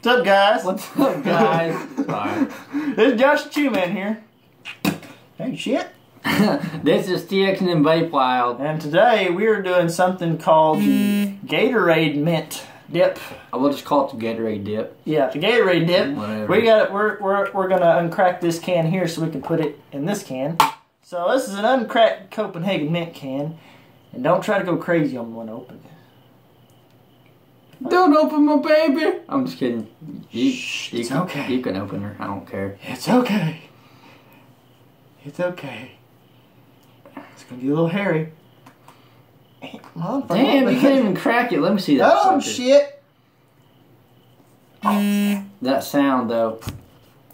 What's up, guys? What's up, guys? Sorry. This Josh Chewman here. Hey, shit. this is TX and Vape Wild. And today we are doing something called the Gatorade Mint Dip. I will just call it the Gatorade dip. Yeah, the Gatorade Dip. Whatever. We got it. We're we're we're gonna uncrack this can here so we can put it in this can. So this is an uncracked Copenhagen Mint can, and don't try to go crazy on one open. Don't open my baby. I'm just kidding. You, Shh, you it's can, okay. You can open her. I don't care. It's okay. It's okay. It's gonna get a little hairy. Damn, you can't even crack it. Let me see that. Oh sucker. shit! That sound though.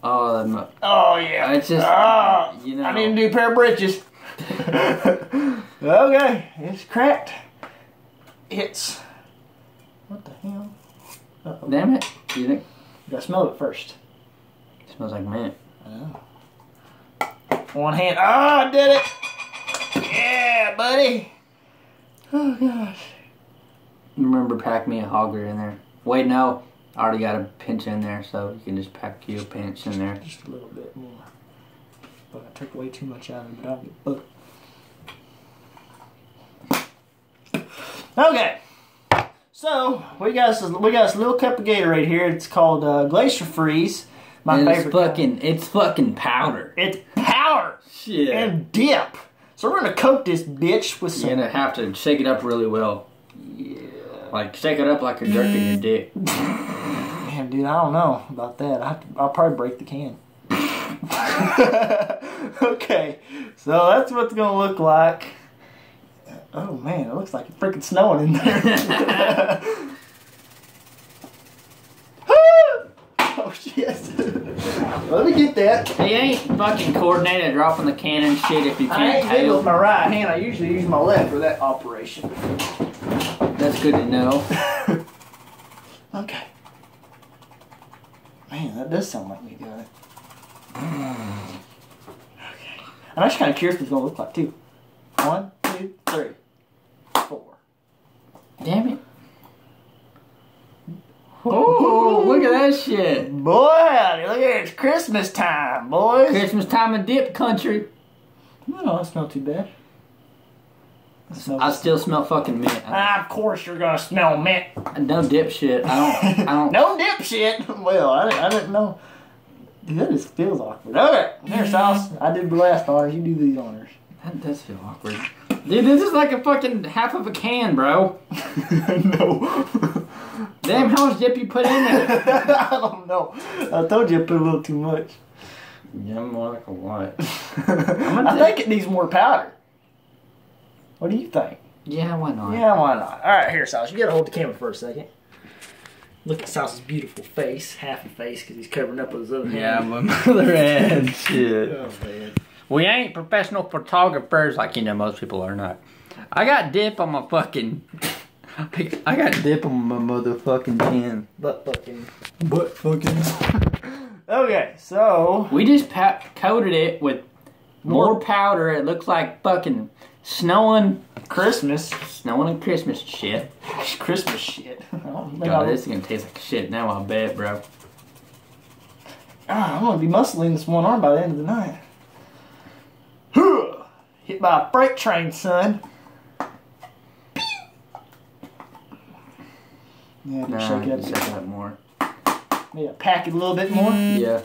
Oh, Oh yeah. it's just Ah, you know. I need a new pair of britches. okay, it's cracked. It's what the hell? Uh-oh. Damn it! You think You gotta smell it first. it smells like mint? One hand. Oh, I did it! Yeah, buddy. Oh gosh. Remember, pack me a hogger in there. Wait, no. I already got a pinch in there, so you can just pack you a pinch in there. Just a little bit more. But I took way too much out of it. I'll get booked. Okay. So we got us we got us a little cup of Gatorade right here. It's called uh, Glacier Freeze. My And it's favorite. kind. fucking, it's fucking powder. It's powder Shit. and dip. So we're gonna coat this bitch with some. You're gonna have to shake it up really well. Yeah. Like shake it up like you're jerking your dick. Man, dude, I don't know about that. I have to, I'll probably break the can. okay, so that's what it's gonna look like. Oh man, it looks like it's freaking snowing in there. oh shit! Let me get that. He ain't fucking coordinated dropping the cannon shit if you can't ain't good with my right hand. I usually use my left for that operation. That's good to know. Okay. Man, that does sound like me doing it. Mm. Okay. I'm actually kind of curious what it's going to look like, too. One, two, three. Damn it. Oh, look at that shit. Boy, howdy, look at it. It's Christmas time, boys. Christmas time in dip country. No, don't smell too bad. That I still smell fucking mint. Ah, of course you're going to smell mint. No dip shit. I don't. I don't. no dipshit. Well, I didn't, I didn't know. Dude, that just feels awkward. Okay, here, Sauce. I did the last honors. You do these honors. That does feel awkward. Dude, this is like a fucking half of a can, bro. no. Damn, how much dip you put in there? I don't know. I told you I put a little too much. Yeah, more like a what? I think it needs more powder. What do you think? Yeah, why not? Yeah, why not? All right, here, Sauce. You gotta hold the camera for a second. Look at Sauce's beautiful face, half a face, because he's covering up with his other hand. Yeah, hand. my mother had shit. Oh, man. We ain't professional photographers like you know most people are not. I got dip on my fucking. I got dip on my motherfucking chin. Butt fucking. Butt fucking. okay, so. We just pa- coated it with more powder. It looks like fucking snowing, Christmas. snowing and Christmas shit. Christmas shit. I don't God, this is gonna taste like shit now. I bet, bro. Ah, I'm gonna be muscling this one arm by the end of the night. Huh. Hit by a freight train, son. Yeah, Nah, shake it up. shake it up more. Yeah, pack it a little bit more. Mm. Yeah.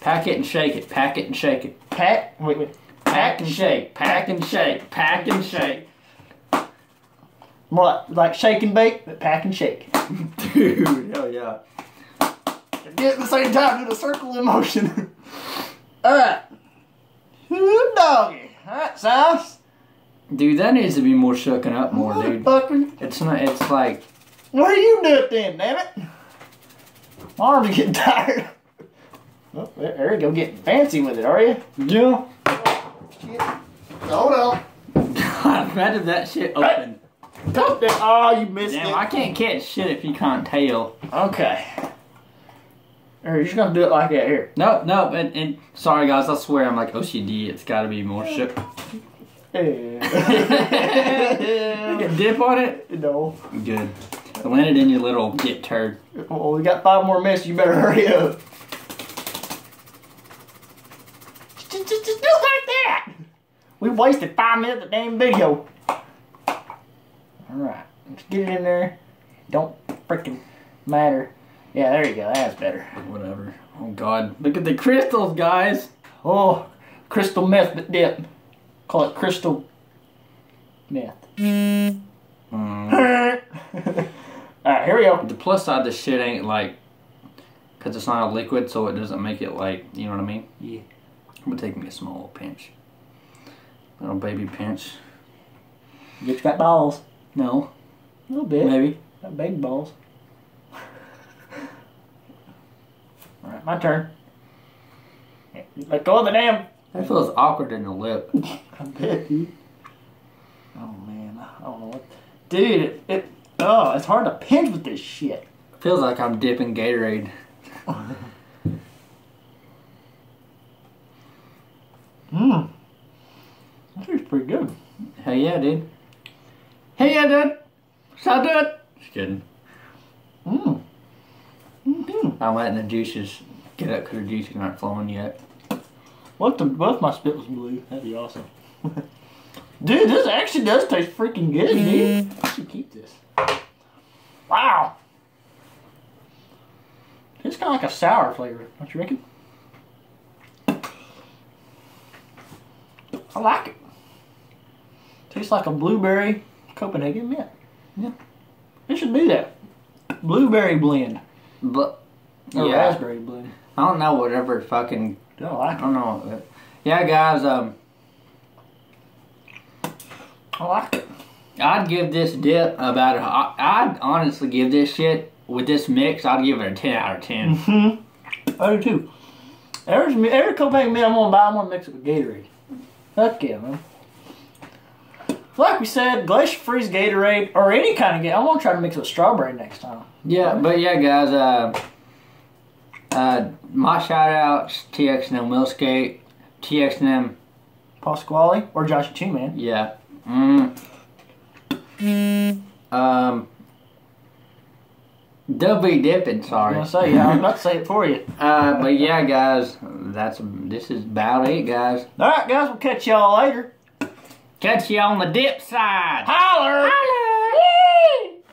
Pack it and shake it. Pack it and shake it. Pack. Wait, wait. Pack and shake. Pack and shake. Pack and shake. More like, like shake and bake, but pack and shake. Dude, hell yeah. Get it at the same time. Do the circle in motion. All right. Doggy. All right, Sauce. Dude, that needs to be more shooken up more, dude. Motherfucker. It's not. It's like. What are you do it then, damn it? My arms are getting tired. Oh, there, there you go, getting fancy with it, are you? Yeah. Shit. Hold on. Imagine that shit open. Top that. Oh, you missed Damn, it. I can't catch shit if you can't tell. Okay. Or you're just gonna do it like that here. Nope, nope. And, and sorry guys, I swear I'm like OCD. It's got to be more shook. Yeah. Dip on it. no. Good. landed in your little dip turd. Well, we got five more minutes. You better hurry up. Just, just, just do it like that. We wasted five minutes of damn video. All right, let's get it in there. Don't freaking matter. Yeah, there you go. That's better. Whatever. Oh god. Look at the crystals, guys. Oh, crystal meth dip. Call it crystal meth. Mm. All right, here we go. The plus side, this shit ain't like, cause it's not a liquid, so it doesn't make it like, you know what I mean? Yeah. I'm gonna take me a small little pinch. Little baby pinch. Get you got balls. No, A little bit. maybe. Got big balls. All right, my turn. Let go of the damn. That feels awkward in the lip. I bet, dude. Oh man, I don't know what. Dude, it, it oh, it's hard to pinch with this shit. Feels like I'm dipping Gatorade. Mmm. That tastes pretty good. Hell yeah, dude. Hell yeah, dude. So dude. Just kidding. Mmm. Mm-hmm. I'm letting the juices get up because the juices aren't flowing yet. What the? What if my spit was blue? That'd be awesome. dude, this actually does taste freaking good, dude. I should keep this. Wow. It's kind of like a sour flavor, don't you reckon? I like it. Tastes like a blueberry Copenhagen mint. Yeah. It should be that. Blueberry blend. But Or yeah, raspberry blend. I don't know whatever fucking Don't I it. don't know. Yeah, guys. Um, I like it. I'd give this dip about. A, I- I'd honestly give this shit with this mix. I'd give it a ten out of ten. Mm-hmm. I do too. Every, every Copenhagen mint I'm gonna buy, I'm gonna mix it with Gatorade. Heck yeah, man. Like we said, glacier freeze Gatorade or any kind of Gatorade. I'm gonna try to mix it with strawberry next time. Yeah, but yeah, guys. Uh, uh, my shout outs TXNM Millskate, TXNM. Pasquale or Josh Chu, man. Yeah. Mm. Um. Double dipping. I was Sorry. gonna say, yeah, I'm about to say it for you. Uh, but yeah, guys. That's this is about it, guys. All right, guys, we'll catch y'all later. Catch you on the dip side. Holler! Holler!